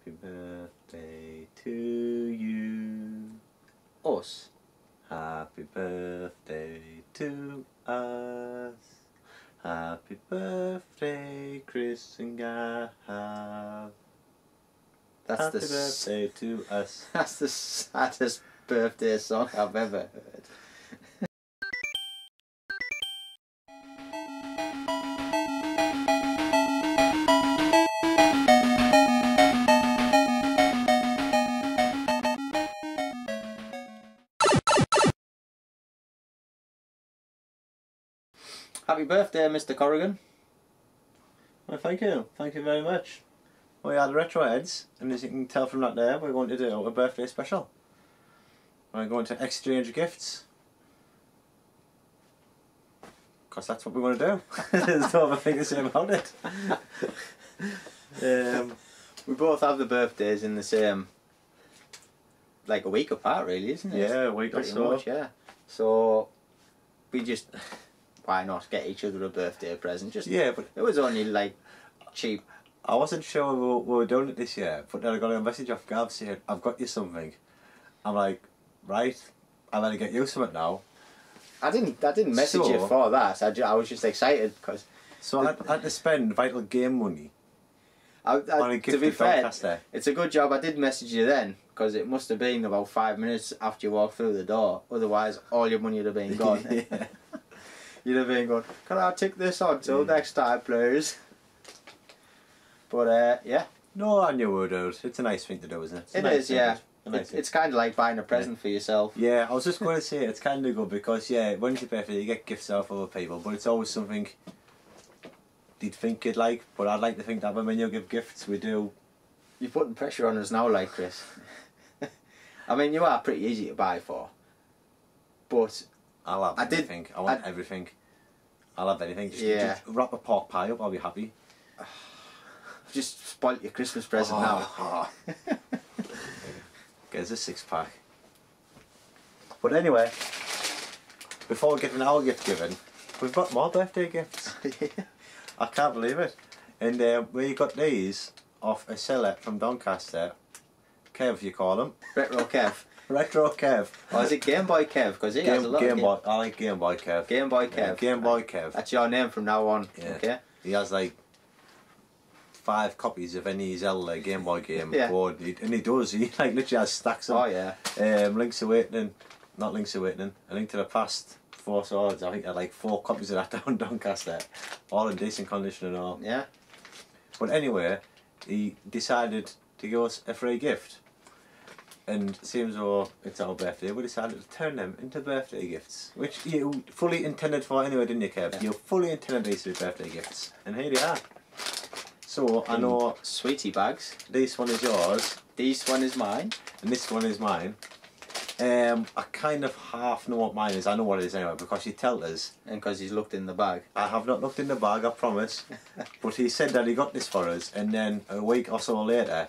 Happy birthday to you. Us. Happy birthday to us. Happy birthday, Chris and Gav. That's Happy the birthday to us. that's the saddest birthday song I've ever heard. Happy birthday, Mr. Corrigan. Well, thank you. Thank you very much. We are the Retro Heads, and as you can tell from that there, we're going to do a birthday special. We're going to exchange gifts. Because that's what we want to do. There's no other thing to say about it. um, We both have the birthdays in the same, like a week apart, really, isn't it? yeah, a week or so. much, yeah. So we just, why not get each other a birthday present? Just Yeah, but it was only like cheap. I wasn't sure we were, we were doing it this year, but then I got a message off Gav saying, I've got you something. I'm like, right, I better get you something now. I didn't, I didn't message you for that. I, ju- I was just excited because So I had, I had to spend vital game money I, I, to be fair, it's a good job I did message you then because it must have been about five minutes after you walked through the door. Otherwise, all your money would have been gone. yeah. You'd have been going, can I take this on till Yeah. next time, please? But uh, yeah, No, I knew we would do. It's a nice thing to do, isn't it? It's It nice is, yeah. isn't it? A nice it's, it's kind of like buying a present for yourself. Yeah, I was just going to say it's kind of good because yeah, when it's your birthday, you get gifts off other people, but it's always something you'd think you'd like. But I'd like to think that when you give gifts, we do. You're putting pressure on us now, like Chris. I mean, you are pretty easy to buy for, but I'll have I did- everything. I want I- everything. I'll have anything. Just, Yeah. just wrap a pork pie up. I'll be happy. Just spoilt your Christmas present Oh. now. Get us a six pack. But anyway, before getting our gift given, we've got more birthday gifts. I can't believe it. And uh, we got these off a seller from Doncaster. Kev, you call him. Retro Kev. Retro Kev. Or is it Game Boy Kev? Because he has a lot Game of Boy. I like Game Boy Kev. Game Boy Kev. Yeah, Game Boy Kev. That's your name from now on. Yeah. Okay. He has like five copies of any Zelda Game Boy game Yeah. board, and he, and he does. He like literally has stacks of Oh yeah. um, Link's Awakening, not Link's Awakening, A Link to the Past, Four Swords. I think I had like four copies of that down Doncaster, all in decent condition and all. Yeah. But anyway, he decided to give us a free gift. And seems though it's our birthday, we decided to turn them into birthday gifts, which you fully intended for anyway, didn't you, Kev? Yeah. You fully intended these to be birthday gifts, and here they are. So I know Sweetie bags. this one is yours, This one is mine. and this one is mine. Um, I kind of half know what mine is. I know what it is anyway because he told us. And because he's looked in the bag. I have not looked in the bag, I promise. but he said that he got this for us, and then a week or so later,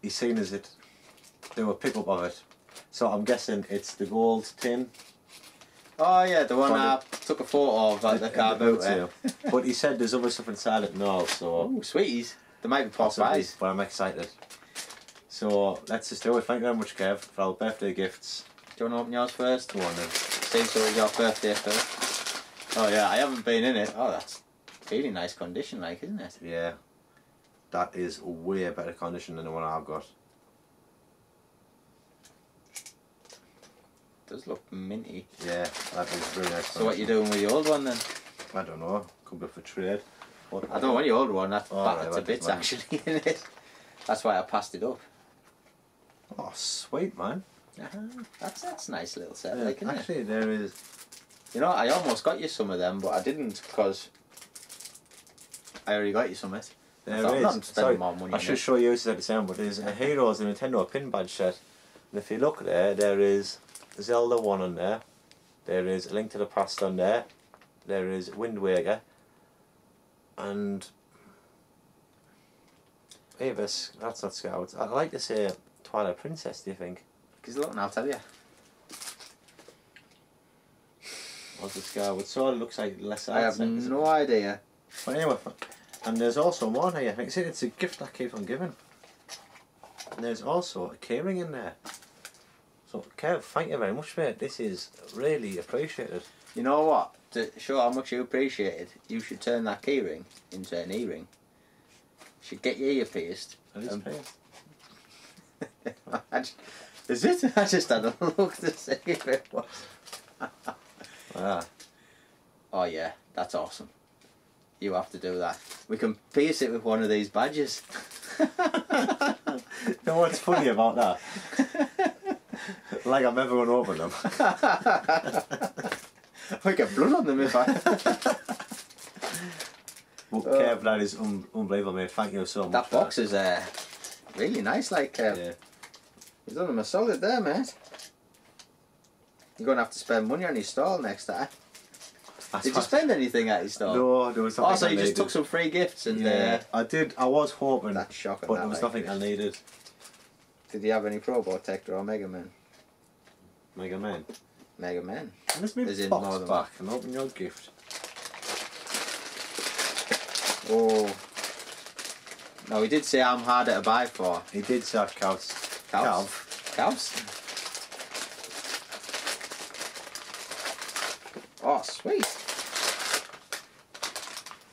he seen us it do a pickup of it. So I'm guessing it's the gold tin. Oh yeah, the one I took a photo of at the car boot but he said there's other stuff inside it now, so Oh, sweeties. There might be pop possibly, but I'm excited. So let's just do it. Thank you very much, Kev, for our birthday gifts. Do you want to open yours first? Go on then. Seems your birthday first. Oh yeah, I haven't been in it. Oh, that's really nice condition, like, isn't it? Yeah, that is way better condition than the one I've got. Does look minty. Yeah, that is very nice. So what you doing with your old one then? I don't know. Could be for trade. But I don't want your old one. That's Oh, battered right, to that bits doesn't actually in it. That's why I passed it up. Oh, sweet man. Uh-huh. That's that's a nice little set, Yeah, like, isn't it? actually, there is. You know, I almost got you some of them, but I didn't because I already got you some of it. I There thought, I'm is. not spending Sorry, I should it. show you this at the sound, but there's a Heroes Nintendo pin badge set. And if you look there, there is Zelda 1 on there. There is A Link to the Past on there. There is Wind Waker. And. Avis, that's not Scouts. I'd like to say Twilight Princess, do you think? Because look, and I'll tell you. What's the Scout? It sort of looks like less I have it? no idea. But anyway, and there's also more here. I think it's a gift that keeps on giving. And there's also a keyring in there. So, Kev, thank you very much, mate. This is really appreciated. You know what? To show how much you appreciate it, you should turn that keyring into an earring. Should get your ear pierced. That is Um, pierced. Is it? I just had a look to see if it was. Ah, Oh yeah, that's awesome. You have to do that. We can pierce it with one of these badges. you know what's funny about that? like I've never run over them. I get blood on them if I. But Oh. Kev, that is un- unbelievable, mate. Thank you so much. that box is uh, really nice. Like uh, Yeah. he's done him a solid there, mate. You're gonna have to spend money on his stall next time. That's Did you spend anything at his stall? No, there was nothing. Also, I you just needed. took some free gifts and Yeah, I did. I was hoping, uh, that's shocking. but that, there was like. nothing I needed. Did you have any Probotector or Mega Man? Mega Man. Mega Man. Let's move As the in box back and open your gift. Oh. No, he did say I'm harder to buy for. He did say cows. Cows. Cows. Oh, sweet.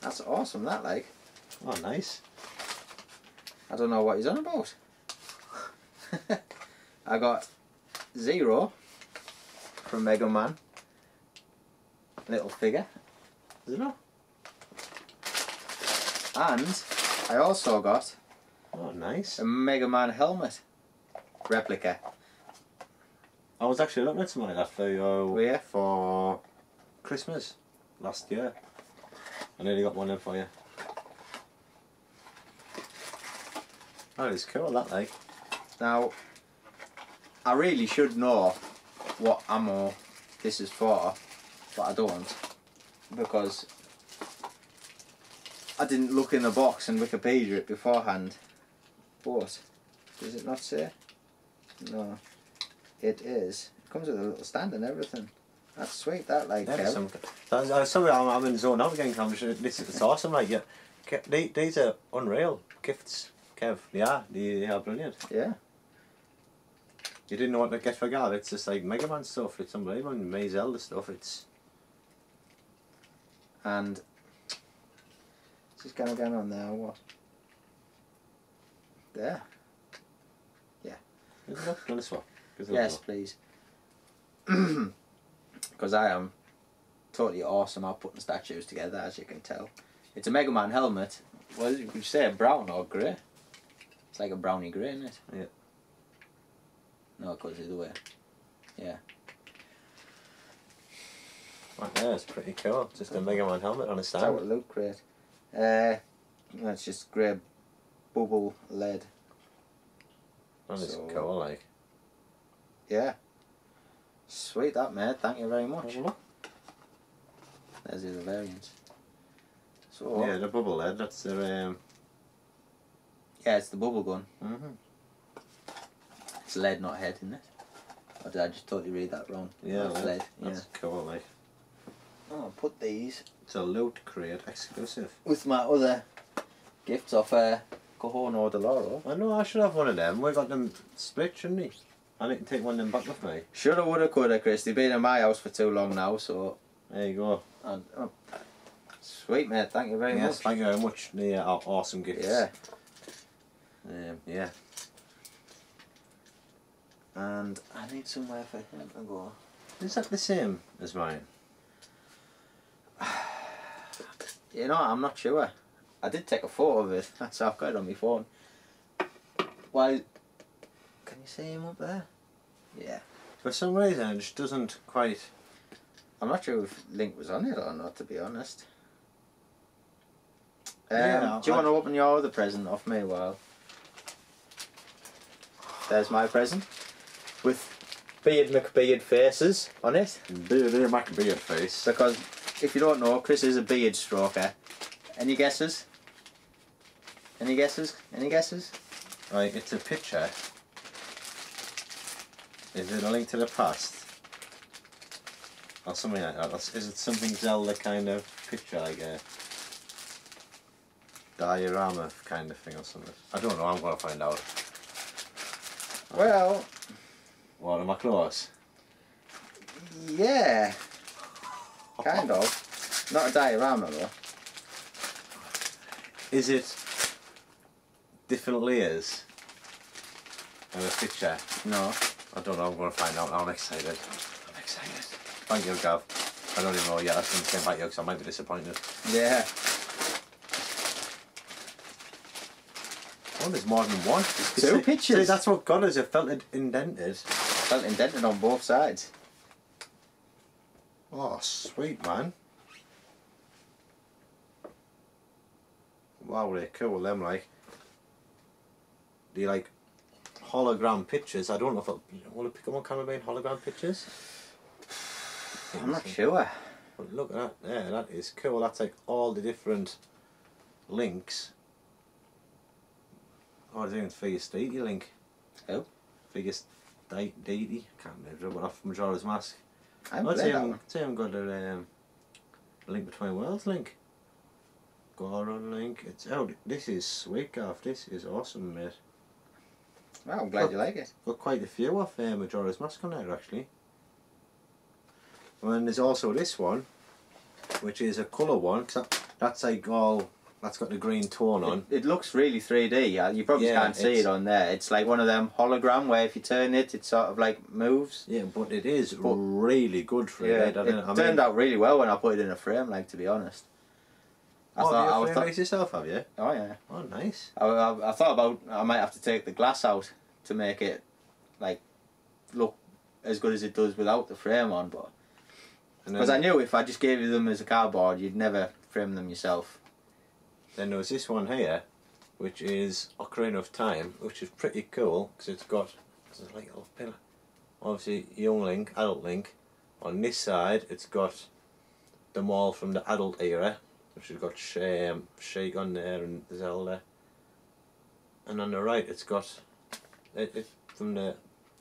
That's awesome, that, like. Oh, nice. I don't know what he's on about. I got Zero from Mega Man. Little figure. Is it not? And I also got Oh, nice. a Mega Man helmet replica. I was actually looking at something like that for you Were you? for Christmas last year. I nearly got one in for you. That is cool, that like. Now, I really should know what ammo this is for, but I don't because I didn't look in the box and Wikipedia it beforehand. But does it not say? No, it is. It comes with a little stand and everything. That's sweet. That like Yeah, Kev. some, that, uh, sorry, I'm, I'm in the zone out again. I'm Cam. This is awesome, like yeah. These, these are unreal gifts, Kev. They are. They, they are brilliant. yeah. You didn't know what to get for God. It's just like Mega Man stuff. It's unbelievable. And May Zelda stuff. It's And is this gonna go on there or what? There. isn't it? Gonna swap. Gives it a Yes, please. Because I am totally awesome at putting statues together, as you can tell. It's a Mega Man helmet. Well, you say brown or grey. It's like a brownie grey, isn't it? Yeah. No, it goes either way. Right there, it's pretty cool. Just a Mega Man helmet on a That's stand. it looked great. Uh, it's just grey bubble lead. That is So- cool, like. Yeah. Sweet that, mate. Thank you very much. Look. There's the other variants. So, Yeah, the bubble lead. That's the um. yeah, it's the bubble gun. hmm It's lead, not head, isn't it? Or did I just totally read that wrong? Yeah, It's lead. lead. Yeah. That's cool, like. Oh, I'll put these It's a loot crate exclusive. with my other gifts off uh, Cojono de Loro. I know I should have one of them. We've got them split, shouldn't we? I need to take one of them back with me. Shoulda, woulda, coulda, Chris. They've been in my house for too long now, so. There you go. And, oh, sweet, mate. Thank you very yes, much. thank you very much. The uh, awesome gifts. Yeah. Um, yeah. And I need somewhere for him to go. Is that the same as mine? You know, I'm not sure. I did take a photo of it. That's how I've got it on my phone. Why? Can you see him up there? Yeah. For some reason, it just doesn't quite. I'm not sure if Link was on it or not, to be honest. Um, Yeah, do you want to open your other present off me while? There's my present. With Beard McBeard faces on it. Beard, beard, Mac face. Because if you don't know, Chris is a beard stroker. Any guesses? Any guesses? Any guesses? Right, it's a picture. Is it a link to the past? Or something like that? Is it something Zelda kind of picture, like a diorama kind of thing or something? I don't know, I'm going to find out. Well, What am I close? yeah, kind of. Not a diorama though. Is it different layers of a picture? No. I don't know. I'm going to find out. I'm excited. I'm excited. Thank you, Gav. I don't even know yet. I to say thank you because I might be disappointed. Yeah. Oh, there's more than one. Two pictures. See, that's what got us. It felt indented. Felt indented on both sides. Oh, sweet man. Wow, they're cool. Them like. You like hologram pictures? I don't know if I'll, will it pick up on camera being hologram pictures. I'm not sure. But look at that. Yeah, that is cool. That's like all the different links. Oh, I think it's Fierce Deity link. Who? Vegas Deity. Can't remember. But off Majora's Mask. I haven't I'd say that I'm, one. say I'm got a um, link between worlds link. Goron link. It's out. This is sweet, Gav. This is awesome, mate. Well, I'm glad you like it. Got quite a few off uh, Majora's Mask on there actually. And then there's also this one, which is a colour one. that, that's like all. That's got the green tone on. It, it looks really 3D. You probably Yeah, can't see it on there. It's like one of them hologram where if you turn it, it sort of like moves. Yeah, but it is But- really good for Yeah, it. it I I turned mean, out really well when I put it in a frame. Like to be honest. I Oh, thought, I have you framed yourself, have you? oh yeah. Oh, nice. I, I, I thought about I might have to take the glass out to make it like look as good as it does without the frame on, but because I knew if I just gave you them as a cardboard, you'd never frame them yourself. Then there was this one here, which is Ocarina of Time, which is pretty cool because it's got it's like a little pillar. Obviously, young Link, adult Link. On this side, it's got them all from the adult era, which has got um, Sheik on there and Zelda. And on the right, it's got it, from the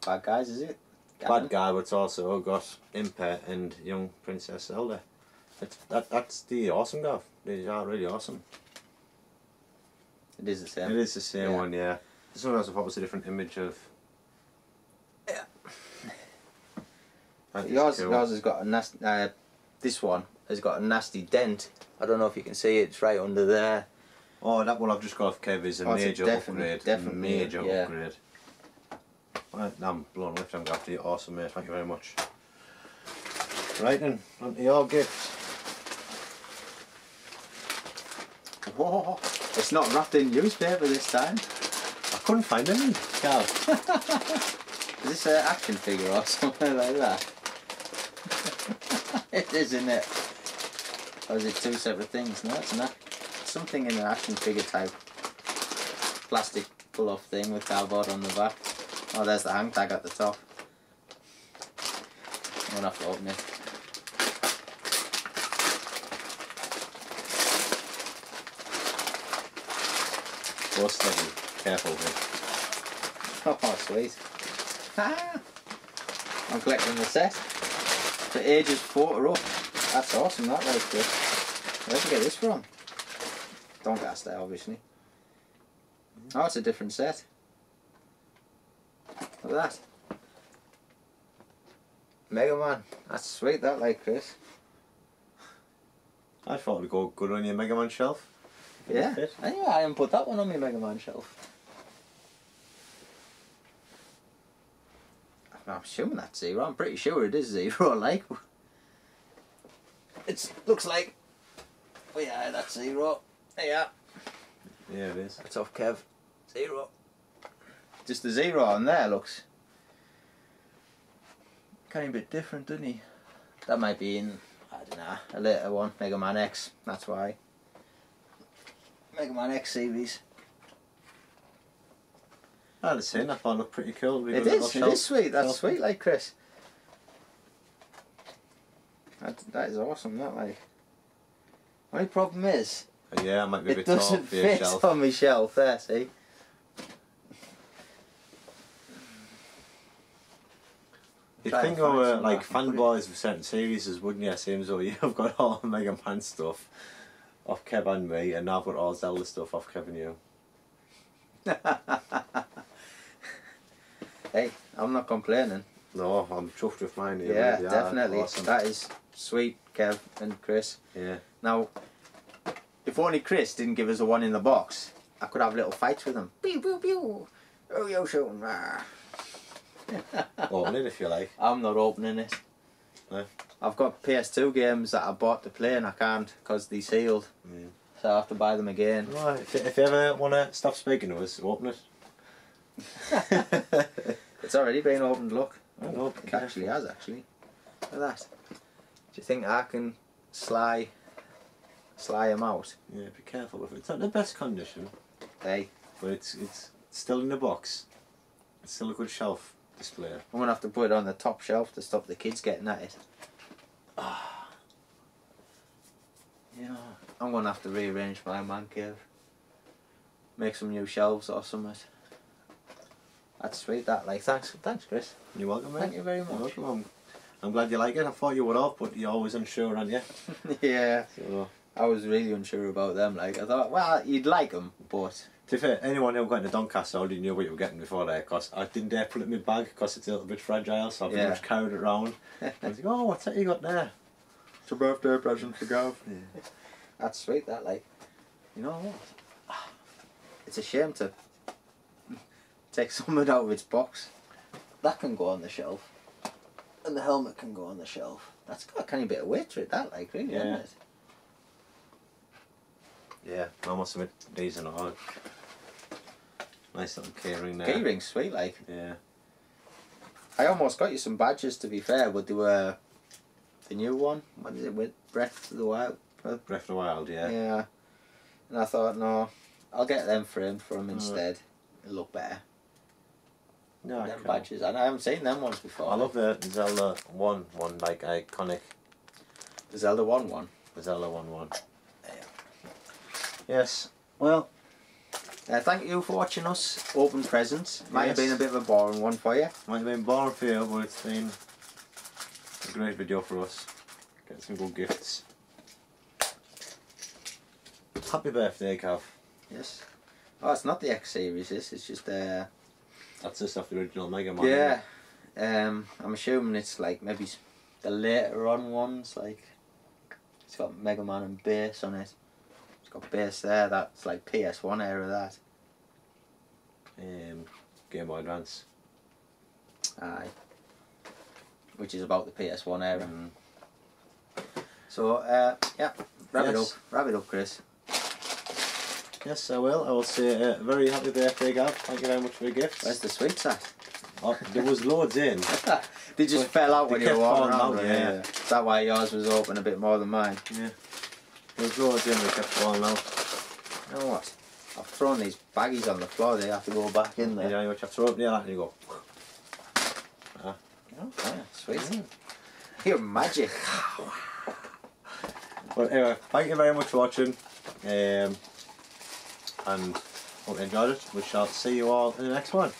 Bad guys, is it? bad guy, but it's also got Impa and young Princess Zelda. It's, that that's the awesome guy. They are really awesome. It is the same. It is the same Yeah. one, yeah. This one else I thought was a different image of. Yeah. Yours, cool. yours has got a nasty. Uh, this one has got a nasty dent. I don't know if you can see it. It's right under there. Oh, that one I've just got off Kev is a Oh, a major definite- upgrade. definitely, major yeah. upgrade. Right, I'm blown away from after you. Awesome, mate. Thank you very much. Right then, on to your gift. Whoa! It's not wrapped in newspaper this time. I couldn't find any. Carl. Is this an action figure or something like that? it is, isn't it? Or is it two separate things? No, it's not. Something in an action figure type plastic pull-off thing with cardboard on the back. Oh, there's the hang tag at the top. I'm gonna have to open it. Go steady. Careful here. Oh, sweet. I'm collecting the set. For ages photo up. That's awesome, that right there. Where'd you get this from? Don't ask there, obviously. Oh, it's a different set. Look at that. Mega Man. That's sweet, that, like, Chris. I thought it'd go good on your Mega Man shelf. Yeah. Fit. Anyway, I haven't put that one on my Mega Man shelf. I'm assuming that's zero. I'm pretty sure it is zero. Like, it looks like. Oh yeah, that's zero. Yeah, Yeah, it is. that's off Kev. Zero. Just the zero on there looks kind of a bit different, doesn't he? That might be in I don't know a later one, Mega Man X. That's why. Mega Man X series. I'd have seen that one look pretty cool. We've It got a little is. It shelf- is sweet. That's shelf. sweet, like Chris. That, that is awesome. That like. Only problem is uh, Yeah, I might be a it bit tall doesn't fit shelf. on my shelf. There, see. You'd Try think were like back and put it- fanboys of certain series, wouldn't you? Seems though you've got all the Mega Man stuff off Kev and me, and I've got all Zelda stuff off Kev and you. Hey, I'm not complaining. No, I'm chuffed with mine. Yeah, really, they are definitely. Awesome. That is sweet, Kev and Chris. Yeah. Now, if only Chris didn't give us a one in the box, I could have little fights with him. Pew pew pew. Oh, you're shooting. Open it if you like. I'm not opening it. I've got PS2 games that I bought to play and I can't because they sealed. So I have to buy them again. Right, if, if you ever want to stop speaking to us, open it. It's already been opened, look. Oh, it actually has, actually. Look at that. Do you think I can sly, sly him out? Yeah, be careful with it. It's not the best condition, Hey, but it's it's still in the box. It's still a good shelf display. I'm gonna have to put it on the top shelf to stop the kids getting at it. Ah. Yeah, I'm gonna have to rearrange my man cave. Make some new shelves or something. That's sweet. That like thanks, thanks, Chris. You're welcome, mate. Thank you very You're much. welcome. I'm, I'm glad you like it. I thought you would have, but you're always unsure, aren't you? yeah, So, I was really unsure about them. Like I thought, well, you'd like them, but to be fair, anyone who got into Doncaster already knew what you were getting before there, because I didn't dare put it in my bag because it's a little bit fragile, so I pretty Yeah. much carried it around. I was like, oh, what's that you got there? It's a birthday present for Gav. That's sweet, that like. You know what? It's a shame to take something out of its box. That can go on the shelf. And the helmet can go on the shelf. That's got a kind of bit of weight to it, that like, really, Yeah. isn't it? Yeah, I must admit, these are. Nice little keyring there. Keyring's sweet, like. Yeah. I almost got you some badges to be fair, but they were the new one. What is it with Breath of the Wild? Breath of the Wild, yeah. Yeah. And I thought, no, I'll get them framed for Alright. instead. It'll look better. No, them cool. badges. And I haven't seen them ones before. I love the Zelda 1 one, like iconic the Zelda 1 one. The Zelda 1 one. Yes. Well, Uh, thank you for watching us open presents. Might have been a bit of a boring one for you. might have been boring for you, but it's been a great video for us. Get some good gifts. Happy birthday, Gav. Yes. Oh, it's not the X series. This it's just uh. That's just off the original Mega Man. Yeah. Um, I'm assuming it's like maybe the later on ones. Like it's got Mega Man and bass on it. Got bass there. That's like PS1 era. That. Um, Game Boy Advance. Aye. Which is about the PS1 era. Mm. So uh, yeah, wrap it up. Wrap it up, Chris. Yes, I will. I will say a very happy birthday, Gav. Thank you very much for the gift. Where's the sweets at? Oh, there was loads in. they just But fell out when you were walking around. out, yeah. yeah. Is that why yours was open a bit more than mine? Yeah. There was loads in. They kept falling out. You know what? I've thrown these baggies on the floor. They have to go back in there. You know, have to open it and you go. Oh, yeah, sweet. You're magic. But anyway, thank you very much for watching. Um, and hope you enjoyed it. We shall see you all in the next one.